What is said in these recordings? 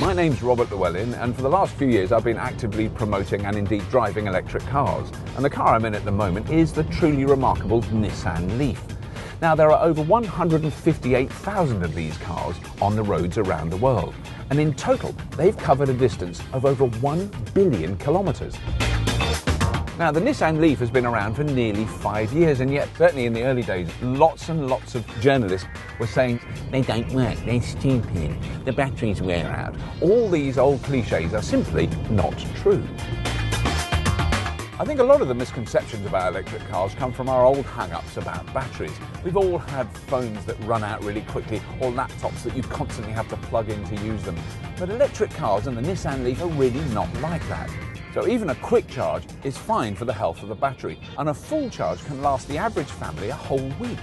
My name's Robert Llewellyn, and for the last few years I've been actively promoting and indeed driving electric cars. And the car I'm in at the moment is the truly remarkable Nissan Leaf. Now, there are over 158,000 of these cars on the roads around the world, and in total, they've covered a distance of over 1 billion kilometres. Now, the Nissan Leaf has been around for nearly five years, and yet, certainly in the early days, lots and lots of journalists were saying they don't work, they're stupid, the batteries wear out. All these old cliches are simply not true. I think a lot of the misconceptions about electric cars come from our old hang ups about batteries. We've all had phones that run out really quickly or laptops that you constantly have to plug in to use them. But electric cars and the Nissan Leaf are really not like that. So even a quick charge is fine for the health of the battery, and a full charge can last the average family a whole week.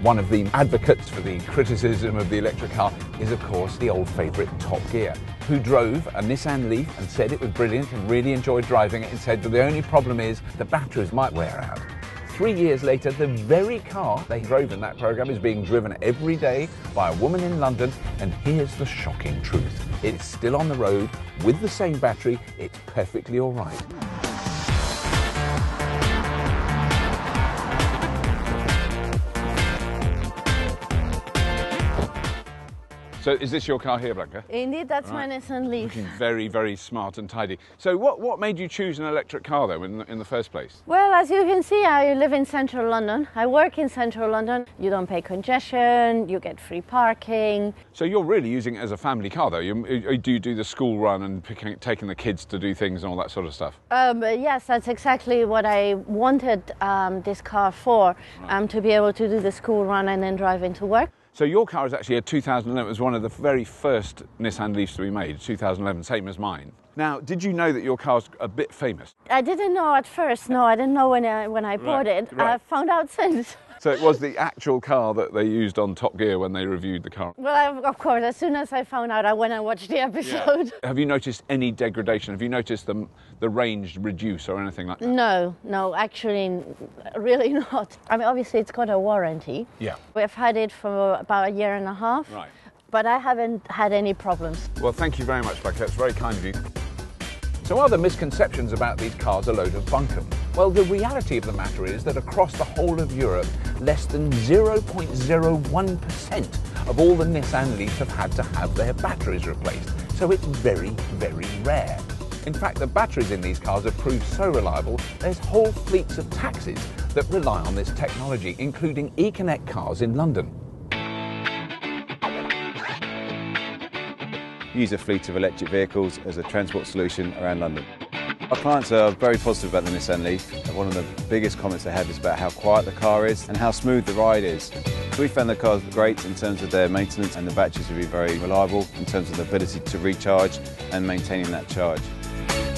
One of the advocates for the criticism of the electric car is, of course, the old favourite Top Gear, who drove a Nissan Leaf and said it was brilliant and really enjoyed driving it and said, that the only problem is the batteries might wear out. Three years later, the very car they drove in that programme is being driven every day by a woman in London, and here's the shocking truth. It's still on the road with the same battery, it's perfectly all right. So is this your car here, Blanca? Indeed, that's right. my Nissan Leaf. Looking very, very smart and tidy. So what, what made you choose an electric car, though, in the, in the first place? Well, as you can see, I live in central London. I work in central London. You don't pay congestion, you get free parking. So you're really using it as a family car, though? You, do you do the school run and picking, taking the kids to do things and all that sort of stuff? Um, yes, that's exactly what I wanted um, this car for, right. um, to be able to do the school run and then drive into work. So your car is actually a 2011. It was one of the very first Nissan Leafs to be made, 2011, same as mine. Now, did you know that your car's a bit famous? I didn't know at first. No, I didn't know when I, when I bought right, it. Right. I found out since. So it was the actual car that they used on Top Gear when they reviewed the car. Well, I, of course, as soon as I found out, I went and watched the episode. Yeah. Have you noticed any degradation? Have you noticed the, the range reduce or anything like that? No, no, actually, really not. I mean, obviously, it's got a warranty. Yeah. We've had it for about a year and a half. Right. But I haven't had any problems. Well, thank you very much, Becca. It's very kind of you. So are the misconceptions about these cars a load of bunkum? Well, the reality of the matter is that across the whole of Europe, less than 0.01% of all the Nissan Leafs have had to have their batteries replaced. So it's very, very rare. In fact, the batteries in these cars have proved so reliable, there's whole fleets of taxis that rely on this technology, including eConnect cars in London. use a fleet of electric vehicles as a transport solution around London. Our clients are very positive about the Nissan Leaf. One of the biggest comments they have is about how quiet the car is and how smooth the ride is. We found the cars great in terms of their maintenance and the batteries have been very reliable in terms of the ability to recharge and maintaining that charge.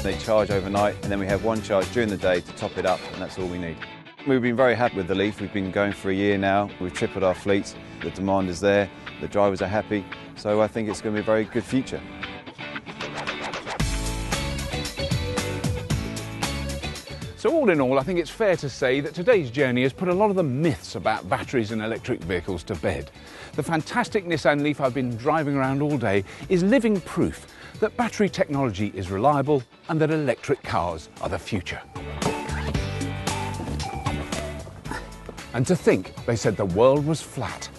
They charge overnight and then we have one charge during the day to top it up and that's all we need. We've been very happy with the Leaf. We've been going for a year now. We've tripled our fleet. The demand is there. The drivers are happy. So I think it's going to be a very good future. So all in all, I think it's fair to say that today's journey has put a lot of the myths about batteries and electric vehicles to bed. The fantastic Nissan Leaf I've been driving around all day is living proof that battery technology is reliable and that electric cars are the future. And to think they said the world was flat.